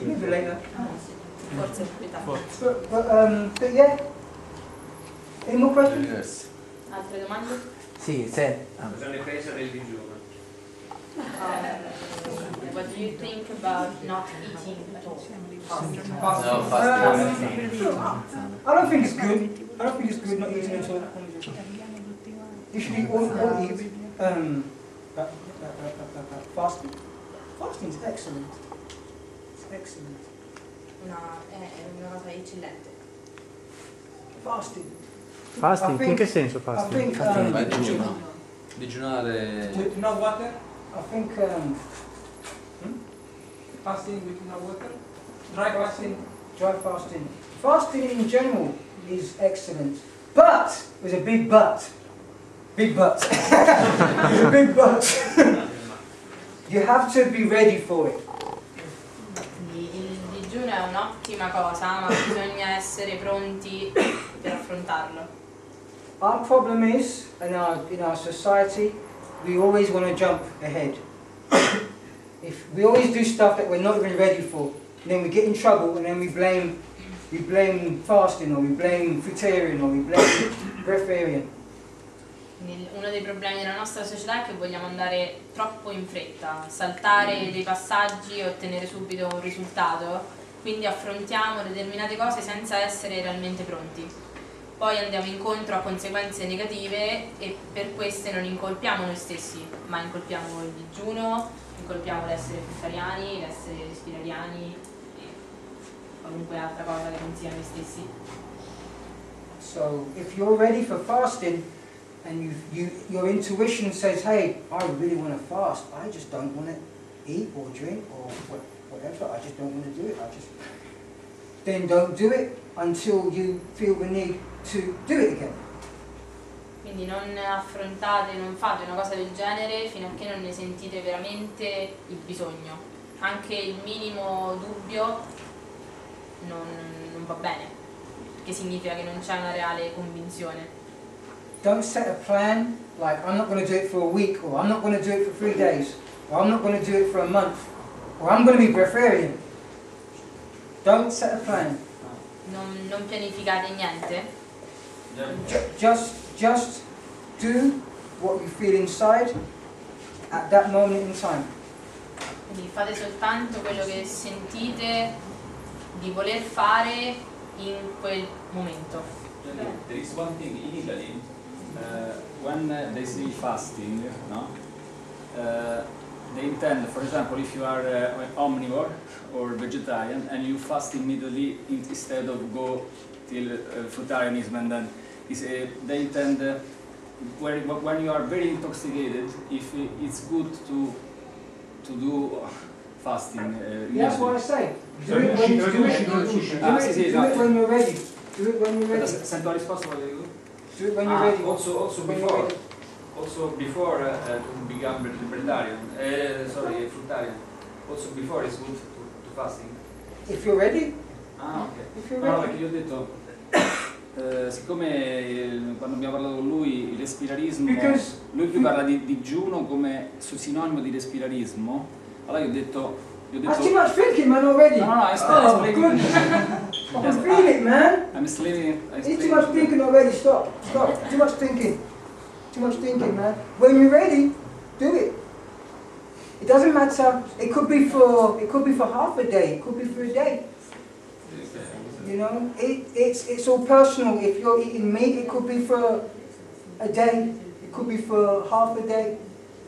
Later. Forse. But, yeah. Any more questions? Yes. Altre domande? Sì, se, Cosa ne pensa del digiuno? What do you think about not eating at all? No, fasting. Um, I don't think it's good. I don't think it's good not eating at all. You should eat all, all eat. Um, uh, uh, uh, uh, uh, fasting. Fasting is excellent. It's excellent. No, è è una cosa eccellente. Fasting. Fasting? Think- In che senso I fasting? think um, Ma digiuno. Digiunare... With no water? I think um, Fasting with no water? Dry fasting? dry fasting. Fasting in general is excellent, but there's a big but. Big but. there's a big but. you have to be ready for it. È un'ottima cosa, ma bisogna essere pronti per affrontarlo. Our problem is in our in our society, we always want to jump ahead. if we always do stuff that we're not even ready for, then we get in trouble, and then we blame we blame fasting, or we blame fruitarian, or we blame breatharian. Uno dei problemi della nostra società è che vogliamo andare troppo in fretta, saltare dei passaggi e ottenere subito un risultato, quindi affrontiamo determinate cose senza essere realmente pronti. Poi andiamo incontro a conseguenze negative e per queste non incolpiamo noi stessi, ma incolpiamo il digiuno, incolpiamo l'essere fruttariani, l'essere spirariani e qualunque altra cosa che non sia noi stessi. So if you're ready for fasting, and you, you your intuition says, "Hey, I really want to fast. I just don't want to eat or drink or wha- whatever. I just don't want to do it. I just." Then don't do it until you feel the need to do it again. Quindi non affrontate, non fate una cosa del genere fino a che non ne sentite veramente il bisogno. Anche il minimo dubbio non, non va bene, perché significa che non c'è una reale convinzione. Don't set a plan like I'm not going to do it for a week, or I'm not going to do it for three days, or I'm not going to do it for a month, or I'm going to be breatharian. Don't set a plan. Non, non pianificate niente, Ju- just, just do what you feel inside at that moment in time. quindi fate soltanto quello che sentite di voler fare in quel momento. There is one thing in Italy, uh, when they say fasting, no, uh, they intend, for example, if you are uh, omnivore or vegetarian and you fast immediately in- instead of go till uh, fruitarianism and then is, uh, they intend, uh, where, when you are very intoxicated, if it's good to to do fasting. Uh, That's what I say. Do it when, Riduci- do it, riduci- do riduci. it, Ah, sì, sì, do it esatto. when you're ready. Do it when you're ready. se- Sento la risposta, voglio dire. Do it when you're Ah, ready. also, also before, ready. Also before uh, to become libertarian, uh, sorry, fruitarian. Also before it's good to, to fasting. If you're ready, Ah, ok. if you're No, no, ready. perché io ho detto, eh, siccome eh, quando abbiamo parlato con lui il respirarismo, Because lui qui parla di digiuno come su- sinonimo di respirarismo, allora io ho detto, io ho detto much thinking, man, already. no, no, no, I Oh, explain, good. I can feel it, man. I'm explaining, I It's too much thinking already. Stop. Stop. Too much thinking. Too much thinking, man. When you're ready, do it. It doesn't matter. It could be for it could be for half a day. It could be for a day. You know, it, it's it's all personal. If you're eating meat, it could be for a day. It could be for half a day.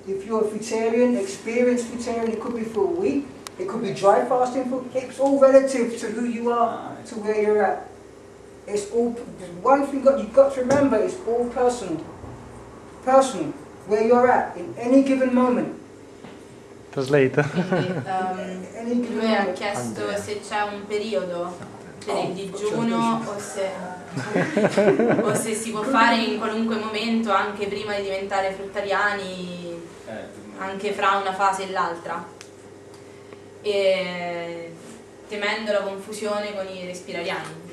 If you're a vegetarian, experienced vegetarian, it could be for a week. It could be dry fasting. For it's all relative to who you are, to where you're at. It's all. One thing you've got to remember: it's all personal. Personal, where you're at in any given moment. Translate. Quindi given lui ha chiesto se c'è un periodo per Oh, il digiuno o se, o se si può fare in qualunque momento, anche prima di diventare fruttariani, eh, anche fra una fase e l'altra. E temendo la confusione con i respirariani?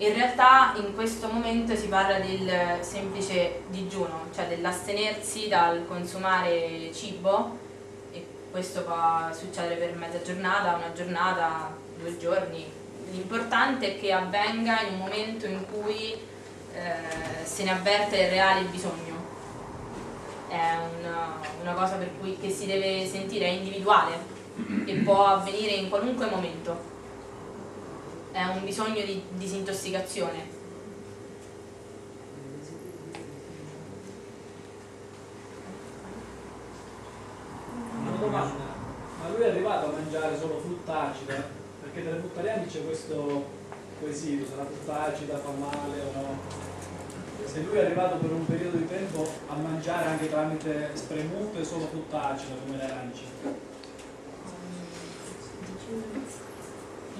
In realtà in questo momento si parla del semplice digiuno, cioè dell'astenersi dal consumare cibo e questo può succedere per mezza giornata, una giornata, due giorni. L'importante è che avvenga in un momento in cui eh, se ne avverte il reale bisogno. È una, una cosa per cui, che si deve sentire, individuale e può avvenire in qualunque momento. È un bisogno di disintossicazione. Una domanda, ma lui è arrivato a mangiare solo frutta acida? Perché tra i fruttariani c'è questo quesito, se la frutta acida fa male o no? Se lui è arrivato per un periodo di tempo a mangiare anche tramite spremute solo frutta acida come le arance.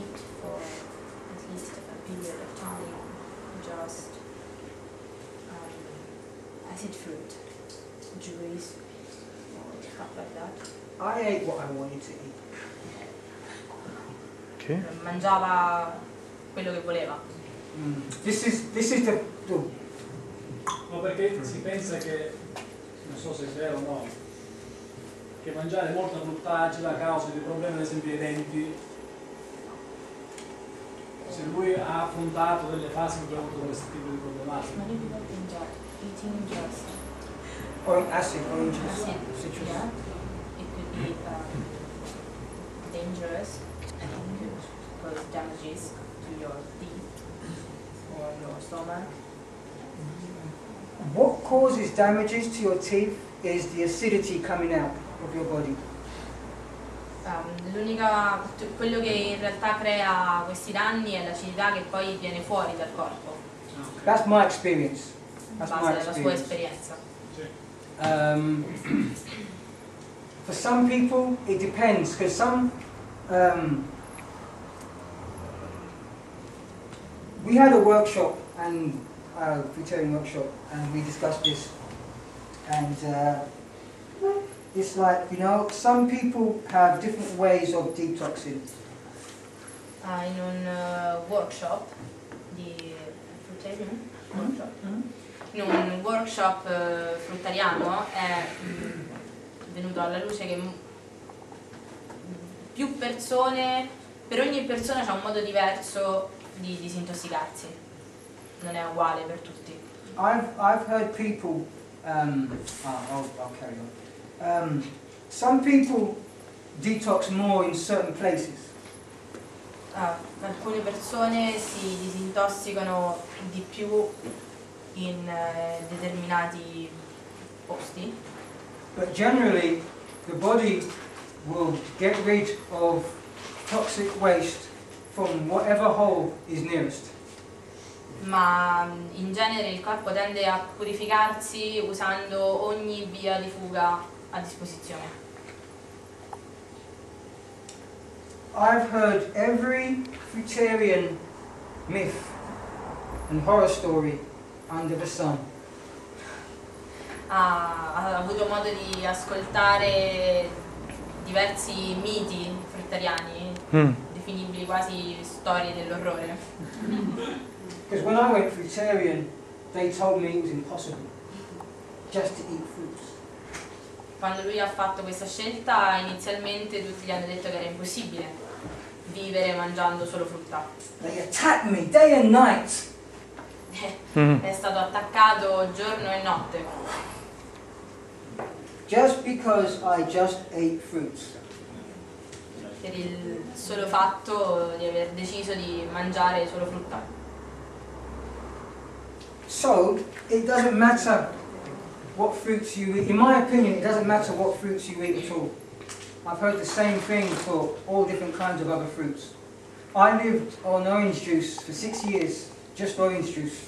eat for at period of time just um, acid fruit, juice, or stuff like that. I ate what I wanted to eat. Ok. Mangiava quello che voleva. Mm. This is this is the, the No, perché si pensa che, non so se è vero o no, che mangiare molta frutta acida causa dei problemi ad esempio ai denti. Se lui ha affrontato delle fasi in cui ha avuto questo tipo di problematiche. Many people enjoy eating just or acid oranges, acid, citrus. yeah. It could be um, dangerous and cause damages to your teeth or your stomach. What causes damages to your teeth is the acidity coming out of your body. L'unica, t- quello che in realtà crea questi danni è l'acidità che poi viene fuori dal corpo, That's my experience. That's my experience. esperienza. Um, for some people, it depends because some. Um, we had a workshop and uh, vegetarian workshop, and we discussed this. And uh, it's like you know, some people have different ways of detoxing. Ah, in un uh, workshop di fruttariano, workshop? in un workshop eh, fruttariano è mm, venuto alla luce che più persone, per ogni persona c'è un modo diverso di disintossicarsi, non è uguale per tutti. I've I've heard people. Um, oh, I'll, I'll carry on. Um, some people detox more in certain places. Ah, alcune persone si disintossicano di più in eh, determinati posti, But generally, the body will get rid of toxic waste from whatever hole is nearest. ma mm, in genere il corpo tende a purificarsi usando ogni via di fuga a disposizione. I've heard every fruitarian myth and horror story under the sun. Ha, ha avuto modo di ascoltare diversi miti fruttariani, Mm. definibili quasi storie dell'orrore. Because when I went fruitarian, they told me it was impossible just to eat fruits. Quando lui ha fatto questa scelta, inizialmente tutti gli hanno detto che era impossibile vivere mangiando solo frutta. They attacked me day and night. È stato attaccato giorno e notte Just because I just ate fruits. per il solo fatto di aver deciso di mangiare solo frutta. So, it doesn't matter what fruits you eat. In my opinion, it doesn't matter what fruits you eat at all. I've heard the same thing for all different kinds of other fruits. I lived on orange juice for six years, just orange juice.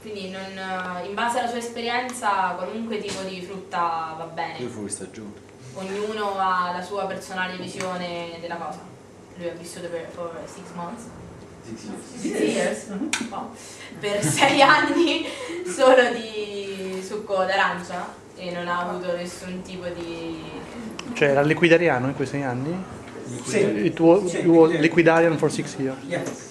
Quindi non- in base alla sua esperienza qualunque tipo di frutta va Io bene, fui stagione. ognuno ha la sua personale visione della cosa. Lui ha vissuto per for six months, six years, Wow. per sei anni solo di succo d'arancia e non ha avuto nessun tipo di... Cioè era liquidariano in quei sei anni? Sì. It was, it was liquidarian. for six years. Yeah.